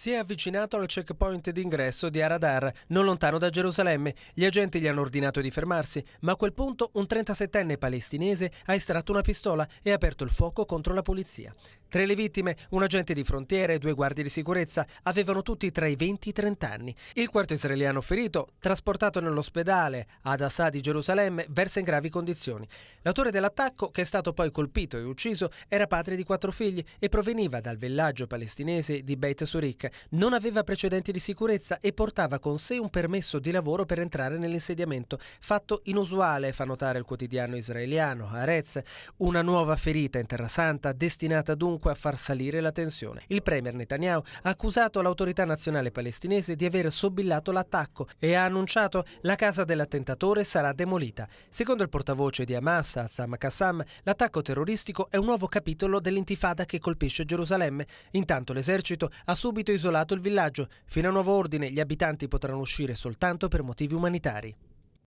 Si è avvicinato al checkpoint d'ingresso di Aradar, non lontano da Gerusalemme. Gli agenti gli hanno ordinato di fermarsi, ma a quel punto un 37enne palestinese ha estratto una pistola e ha aperto il fuoco contro la polizia. Tra le vittime, un agente di frontiera e due guardie di sicurezza avevano tutti tra i 20 e i 30 anni. Il quarto israeliano ferito, trasportato nell'ospedale ad Assad di Gerusalemme, versa in gravi condizioni. L'autore dell'attacco, che è stato poi colpito e ucciso, era padre di quattro figli e proveniva dal villaggio palestinese di Beit Surik non aveva precedenti di sicurezza e portava con sé un permesso di lavoro per entrare nell'insediamento, fatto inusuale, fa notare il quotidiano israeliano Haaretz, una nuova ferita in Terra Santa destinata dunque a far salire la tensione. Il premier Netanyahu ha accusato l'autorità nazionale palestinese di aver sobbillato l'attacco e ha annunciato la casa dell'attentatore sarà demolita. Secondo il portavoce di Hamas, Azam Qassam, l'attacco terroristico è un nuovo capitolo dell'intifada che colpisce Gerusalemme. Intanto l'esercito ha subito isolato il villaggio. Fino a nuovo ordine gli abitanti potranno uscire soltanto per motivi umanitari.